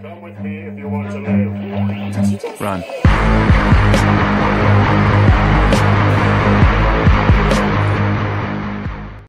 Come with me if you want to live. Run.